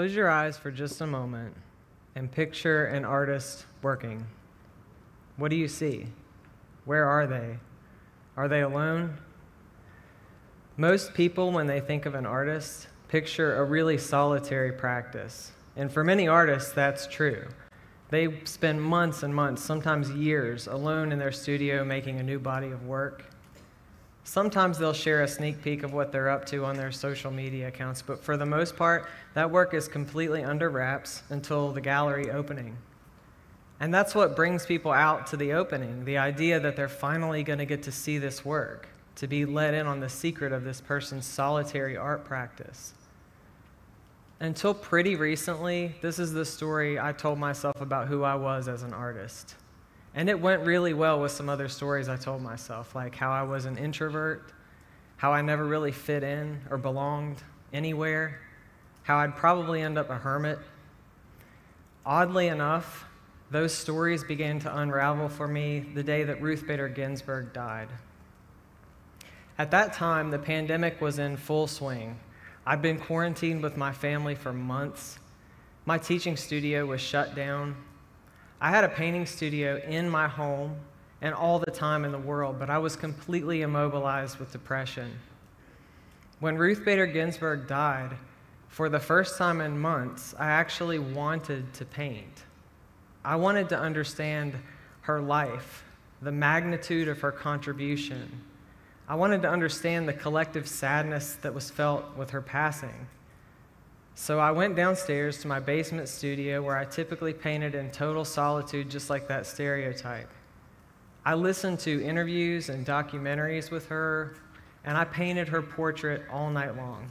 Close your eyes for just a moment and picture an artist working. What do you see? Where are they? Are they alone? Most people, when they think of an artist, picture a really solitary practice. And for many artists, that's true. They spend months and months, sometimes years, alone in their studio making a new body of work. Sometimes they'll share a sneak peek of what they're up to on their social media accounts, but for the most part, that work is completely under wraps until the gallery opening. And that's what brings people out to the opening the idea that they're finally going to get to see this work, to be let in on the secret of this person's solitary art practice. Until pretty recently, this is the story I told myself about who I was as an artist. And it went really well with some other stories I told myself, like how I was an introvert, how I never really fit in or belonged anywhere, how I'd probably end up a hermit. Oddly enough, those stories began to unravel for me the day that Ruth Bader Ginsburg died. At that time, the pandemic was in full swing. I'd been quarantined with my family for months. My teaching studio was shut down. I had a painting studio in my home and all the time in the world, but I was completely immobilized with depression. When Ruth Bader Ginsburg died, for the first time in months, I actually wanted to paint. I wanted to understand her life, the magnitude of her contribution. I wanted to understand the collective sadness that was felt with her passing. So I went downstairs to my basement studio where I typically painted in total solitude, just like that stereotype. I listened to interviews and documentaries with her, and I painted her portrait all night long.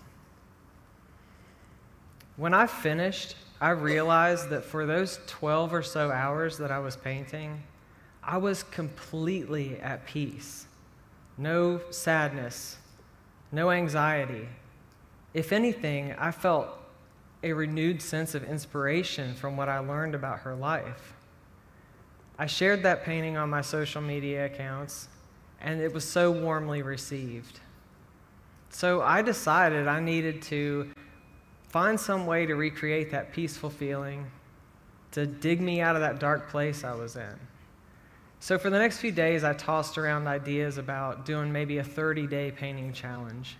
When I finished, I realized that for those 12 or so hours that I was painting, I was completely at peace. No sadness, no anxiety. If anything, I felt a renewed sense of inspiration from what I learned about her life. I shared that painting on my social media accounts, and it was so warmly received. So I decided I needed to find some way to recreate that peaceful feeling, to dig me out of that dark place I was in. So for the next few days, I tossed around ideas about doing maybe a 30 day painting challenge.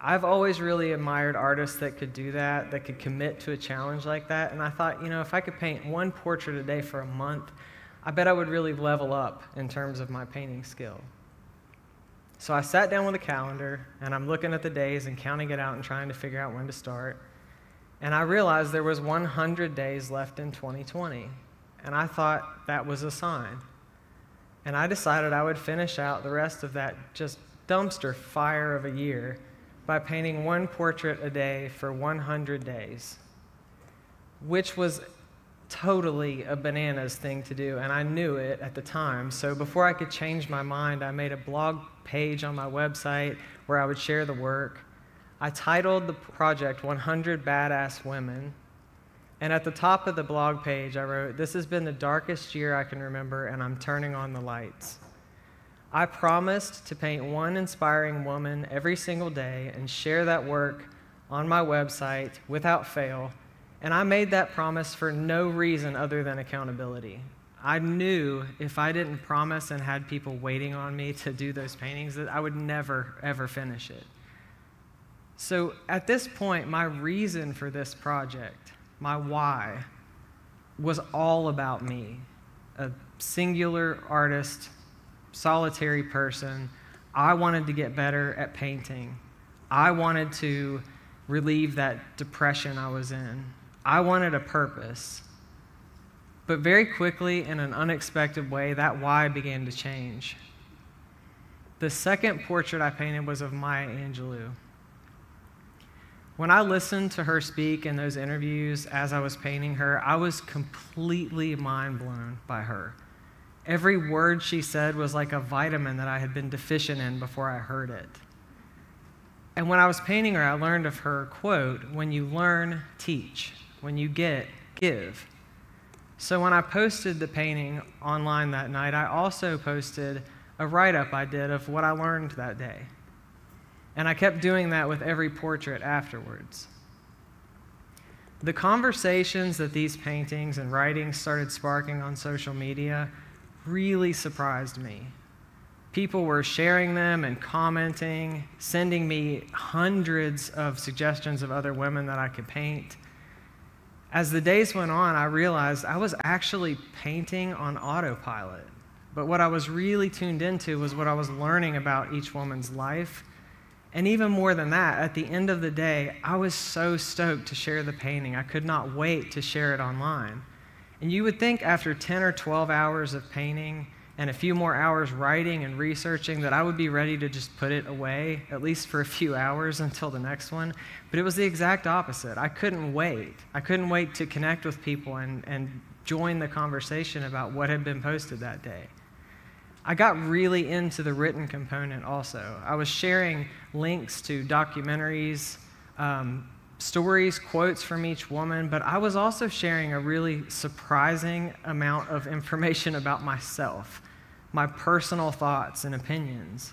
I've always really admired artists that could do that, that could commit to a challenge like that. And I thought, you know, if I could paint one portrait a day for a month, I bet I would really level up in terms of my painting skill. So I sat down with a calendar and I'm looking at the days and counting it out and trying to figure out when to start. And I realized there was 100 days left in 2020. And I thought that was a sign. And I decided I would finish out the rest of that just dumpster fire of a year by painting one portrait a day for 100 days, which was totally a bananas thing to do, and I knew it at the time. So before I could change my mind, I made a blog page on my website where I would share the work. I titled the project 100 Badass Women. And at the top of the blog page, I wrote, This has been the darkest year I can remember, and I'm turning on the lights. I promised to paint one inspiring woman every single day and share that work on my website without fail. And I made that promise for no reason other than accountability. I knew if I didn't promise and had people waiting on me to do those paintings that I would never, ever finish it. So at this point, my reason for this project, my why, was all about me. A singular artist solitary person. I wanted to get better at painting. I wanted to relieve that depression I was in. I wanted a purpose. But very quickly, in an unexpected way, that why began to change. The second portrait I painted was of Maya Angelou. When I listened to her speak in those interviews as I was painting her, I was completely mind blown by her. Every word she said was like a vitamin that I had been deficient in before I heard it. And when I was painting her, I learned of her quote When you learn, teach. When you get, give. So when I posted the painting online that night, I also posted a write up I did of what I learned that day. And I kept doing that with every portrait afterwards. The conversations that these paintings and writings started sparking on social media really surprised me. People were sharing them and commenting, sending me hundreds of suggestions of other women that I could paint. As the days went on, I realized I was actually painting on autopilot. But what I was really tuned into was what I was learning about each woman's life. And even more than that, at the end of the day, I was so stoked to share the painting. I could not wait to share it online. And you would think after 10 or 12 hours of painting and a few more hours writing and researching that I would be ready to just put it away, at least for a few hours until the next one. But it was the exact opposite. I couldn't wait. I couldn't wait to connect with people and, and join the conversation about what had been posted that day. I got really into the written component also. I was sharing links to documentaries, um, stories, quotes from each woman, but I was also sharing a really surprising amount of information about myself, my personal thoughts and opinions.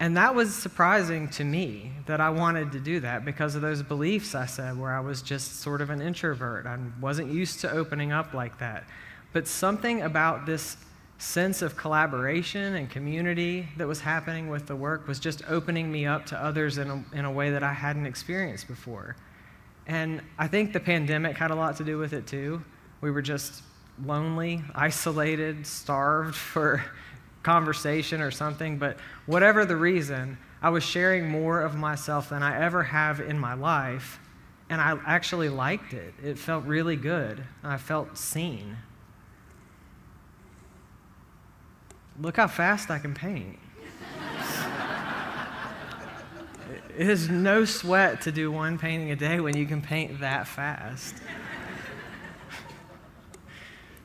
And that was surprising to me that I wanted to do that because of those beliefs I said, where I was just sort of an introvert. I wasn't used to opening up like that. But something about this sense of collaboration and community that was happening with the work was just opening me up to others in a, in a way that I hadn't experienced before. And I think the pandemic had a lot to do with it too. We were just lonely, isolated, starved for conversation or something. But whatever the reason, I was sharing more of myself than I ever have in my life. And I actually liked it. It felt really good. I felt seen. Look how fast I can paint. it is no sweat to do one painting a day when you can paint that fast.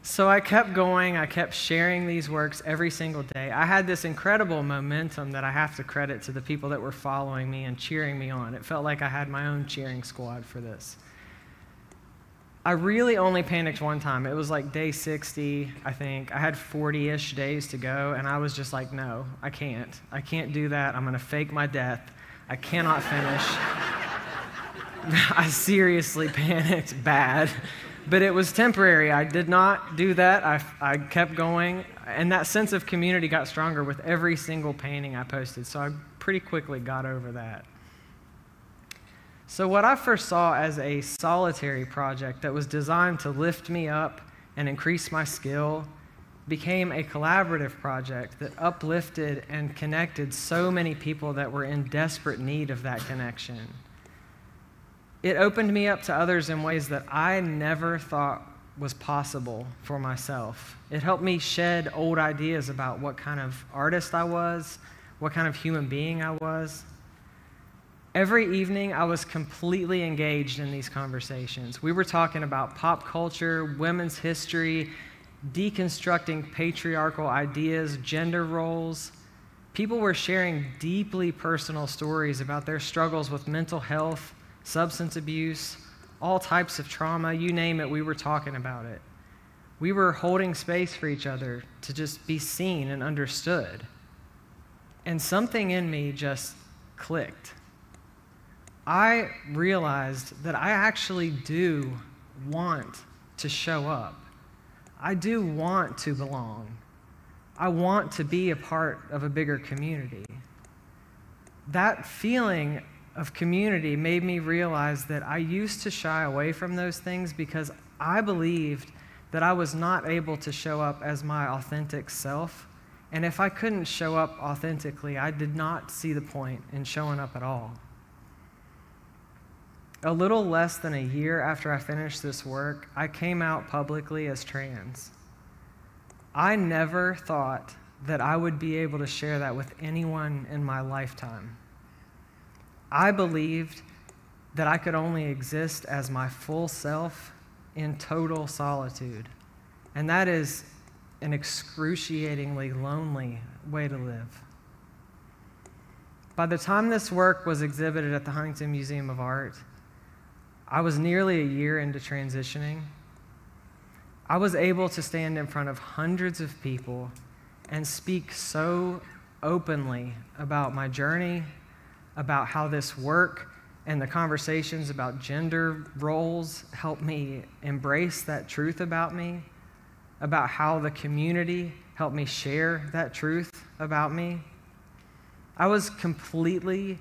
So I kept going, I kept sharing these works every single day. I had this incredible momentum that I have to credit to the people that were following me and cheering me on. It felt like I had my own cheering squad for this. I really only panicked one time. It was like day 60, I think. I had 40 ish days to go, and I was just like, no, I can't. I can't do that. I'm going to fake my death. I cannot finish. I seriously panicked bad, but it was temporary. I did not do that. I, I kept going, and that sense of community got stronger with every single painting I posted, so I pretty quickly got over that. So, what I first saw as a solitary project that was designed to lift me up and increase my skill became a collaborative project that uplifted and connected so many people that were in desperate need of that connection. It opened me up to others in ways that I never thought was possible for myself. It helped me shed old ideas about what kind of artist I was, what kind of human being I was. Every evening, I was completely engaged in these conversations. We were talking about pop culture, women's history, deconstructing patriarchal ideas, gender roles. People were sharing deeply personal stories about their struggles with mental health, substance abuse, all types of trauma, you name it, we were talking about it. We were holding space for each other to just be seen and understood. And something in me just clicked. I realized that I actually do want to show up. I do want to belong. I want to be a part of a bigger community. That feeling of community made me realize that I used to shy away from those things because I believed that I was not able to show up as my authentic self. And if I couldn't show up authentically, I did not see the point in showing up at all. A little less than a year after I finished this work, I came out publicly as trans. I never thought that I would be able to share that with anyone in my lifetime. I believed that I could only exist as my full self in total solitude. And that is an excruciatingly lonely way to live. By the time this work was exhibited at the Huntington Museum of Art, I was nearly a year into transitioning. I was able to stand in front of hundreds of people and speak so openly about my journey, about how this work and the conversations about gender roles helped me embrace that truth about me, about how the community helped me share that truth about me. I was completely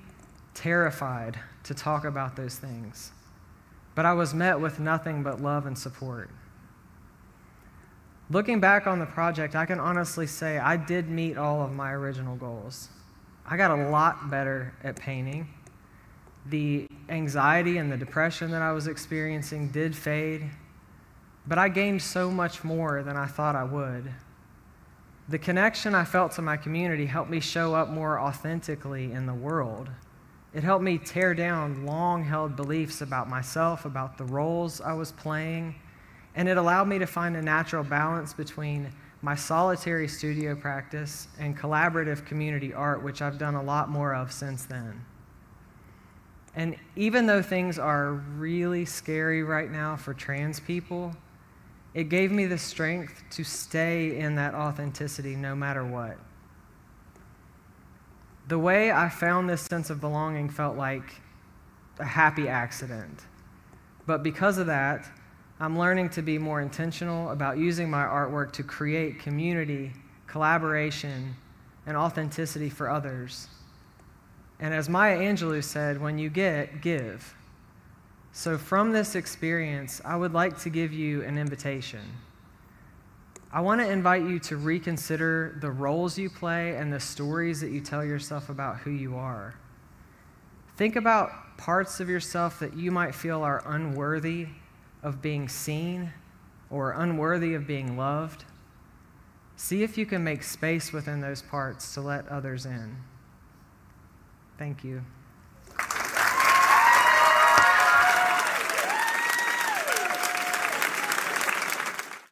terrified to talk about those things, but I was met with nothing but love and support. Looking back on the project, I can honestly say I did meet all of my original goals. I got a lot better at painting the anxiety and the depression that I was experiencing did fade, but I gained so much more than I thought I would. The connection I felt to my community helped me show up more authentically in the world. It helped me tear down long held beliefs about myself, about the roles I was playing, and it allowed me to find a natural balance between my solitary studio practice and collaborative community art, which I've done a lot more of since then. And even though things are really scary right now for trans people, it gave me the strength to stay in that authenticity no matter what. The way I found this sense of belonging felt like a happy accident. But because of that, I'm learning to be more intentional about using my artwork to create community, collaboration, and authenticity for others. And as Maya Angelou said, when you get, give. So, from this experience, I would like to give you an invitation. I want to invite you to reconsider the roles you play and the stories that you tell yourself about who you are. Think about parts of yourself that you might feel are unworthy of being seen or unworthy of being loved. See if you can make space within those parts to let others in. Thank you.